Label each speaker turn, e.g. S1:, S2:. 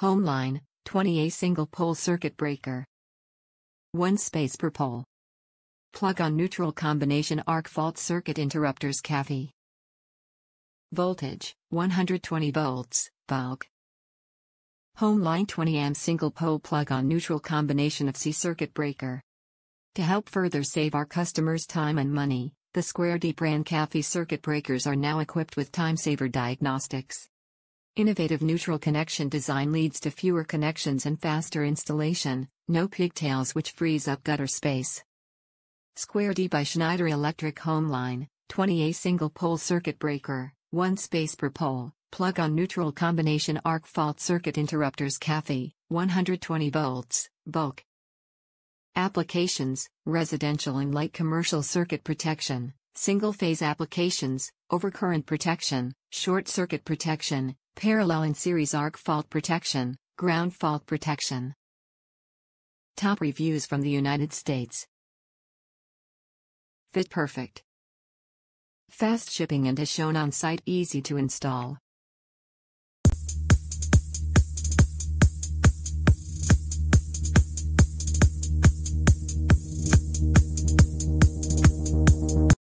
S1: Homeline, 20A single pole circuit breaker. 1 space per pole. Plug on neutral combination arc fault circuit interrupters CAFI. Voltage, 120 volts, bulk. Homeline 20 amp single pole plug on neutral combination AFCI circuit breaker. To help further save our customers time and money, the Square D brand CAFI circuit breakers are now equipped with time saver diagnostics. Innovative neutral connection design leads to fewer connections and faster installation, no pigtails which frees up gutter space. Square D by Schneider Electric Homeline, 20A single pole circuit breaker, 1 space per pole, plug on neutral combination arc fault circuit interrupters CAFI, 120 volts, bulk. Applications, residential and light commercial circuit protection, single phase applications, overcurrent protection, short circuit protection, Parallel and series arc fault protection, ground fault protection. Top reviews from the United States. Fit perfect. Fast shipping and as shown on site easy to install.